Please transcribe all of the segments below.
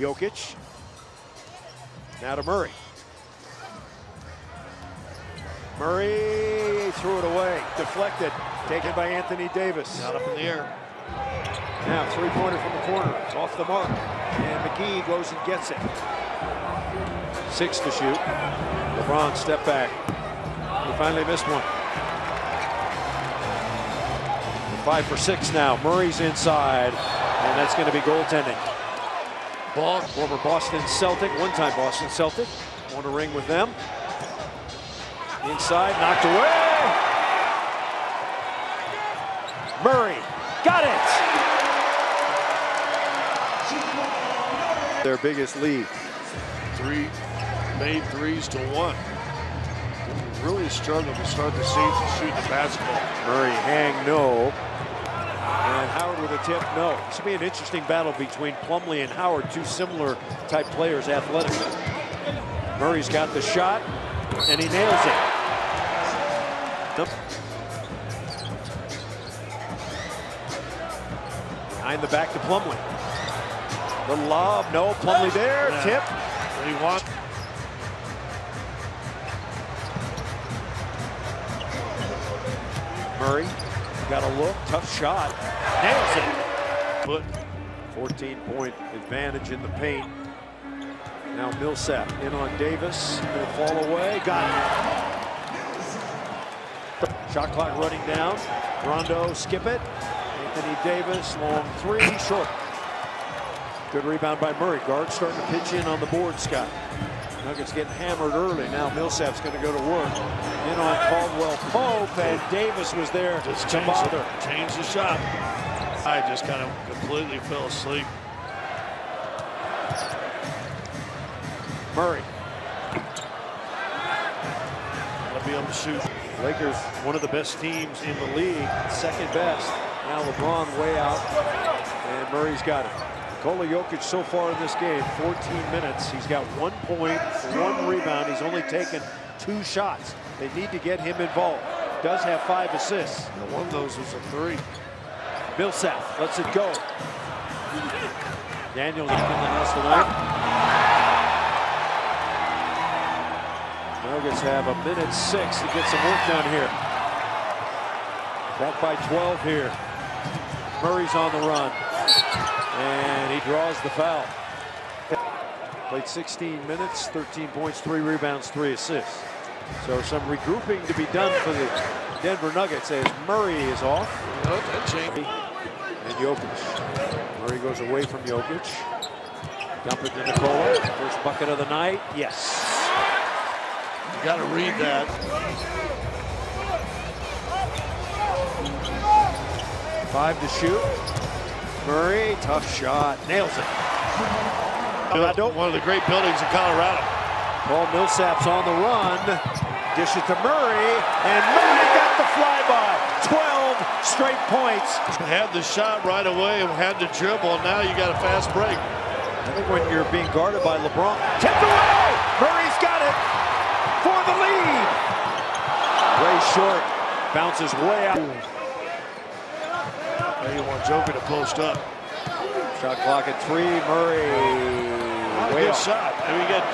Jokic. Now to Murray. Murray threw it away. Deflected. Taken by Anthony Davis. Out up in the air. Now three-pointer from the corner. It's off the mark. And McGee goes and gets it. Six to shoot. LeBron step back. He finally missed one. Five for six now. Murray's inside. And that's going to be goaltending. Ball, former Boston Celtic, one-time Boston Celtic. Won a ring with them. Inside, knocked away. Murray got it. Their biggest lead. Three made threes to one. Really struggled to start the season shooting the basketball. Murray hang no. And Howard with a tip, no. This will be an interesting battle between Plumlee and Howard, two similar type players athletically. Murray's got the shot, and he nails it. Behind the back to Plumlee. The lob, no, Plumlee there, Yeah. tip. Do you? Murray got a look, tough shot, nails it. Foot. 14 point advantage in the paint. Now Millsap in on Davis. Will fall away. Got it. Shot clock running down. Rondo skip it. Anthony Davis long three short. Good rebound by Murray. Guard starting to pitch in on the board, Scott. Nuggets getting hammered early. Now Millsap's going to go to work. In on Caldwell Pope, and Davis was there Just to change bother. the, change the shot. I just kind of completely fell asleep. Murray. Gotta be able to shoot. Lakers, one of the best teams in the league, second best. Now LeBron way out, and Murray's got it. Nikola Jokic so far in this game, 14 minutes. He's got one point, one rebound. He's only taken two shots. They need to get him involved. Does have five assists. And one of those was a three. Millsap lets it go. Daniels in the house tonight. Nuggets have a minute six to get some work done here. Back by 12 here. Murray's on the run. And he draws the foul. Played 16 minutes, 13 points, three rebounds, three assists. So some regrouping to be done for the Denver Nuggets as Murray is off. You know, that changed. And Jokic. Murray goes away from Jokic. Dump it to Nikola. First bucket of the night. Yes. You got to read that. Five to shoot. Murray, tough shot. Nails it. Colorado. One of the great buildings in Colorado. Paul Millsap's on the run. Dish it to Murray. And Murray got the flyby. 12 straight points. Had the shot right away and had the dribble. Now you got a fast break. I think when you're being guarded by LeBron. Tipped away! Murray's got it for the lead. Way short. Bounces way out. Now you want Joker to post up. Shot clock at three. Murray. Way Good off. shot. And we get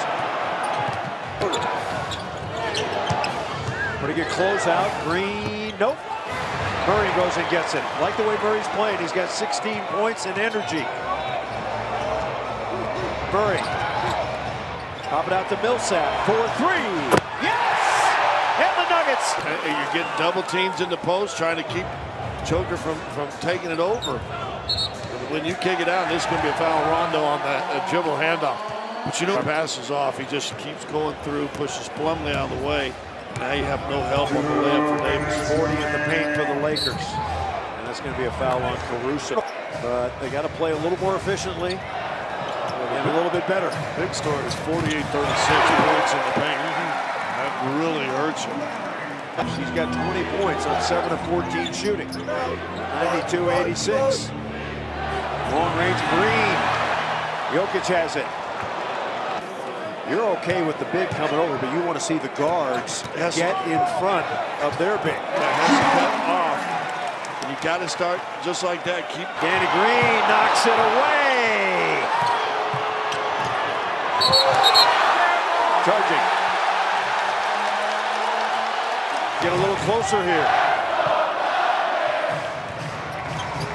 Pretty good closeout. Green. Nope. Murray goes and gets it. Like the way Murray's playing. He's got 16 points and energy. Murray. Pop it out to Millsap for three. Yes! And the Nuggets. you're getting double teams in the post, trying to keep Joker from, from taking it over. When you kick it out, this is going to be a foul Rondo on that dribble handoff. But you know, passes off. He just keeps going through, pushes Plumlee out of the way. Now you have no help on the layup for Davis. 40 in the paint for the Lakers. And that's going to be a foul on Caruso. But they got to play a little more efficiently and a little bit better. Big story is 48 36 points in the paint. That really hurts him. She's got 20 points on 7 of 14 shooting. 92-86. Long-range Green. Jokic has it. You're okay with the big coming over, but you want to see the guards yes. get in front of their big. That has to cut off. And you got to start just like that. Keep. Danny Green knocks it away. Charging. Closer here.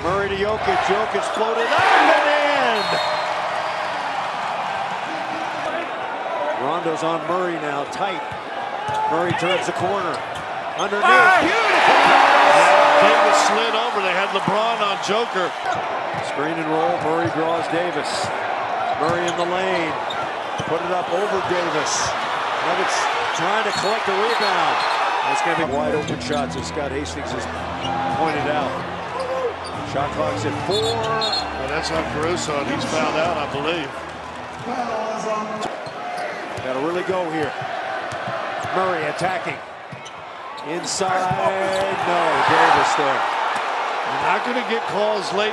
Murray to Jokic. Jokic floated up and in. Rondo's on Murray now, tight. Murray turns the corner. Underneath. Ah, Beautiful. Davis slid over. They had LeBron on Joker. Screen and roll. Murray draws Davis. Murray in the lane. Put it up over Davis. Nuggets trying to collect a rebound. That's going to be wide open shots as Scott Hastings has pointed out. Shot clock's at four. Well, that's on Caruso, and he's fouled out, I believe. Got to really go here. Murray attacking. Inside. No, Davis there. You're not going to get calls late.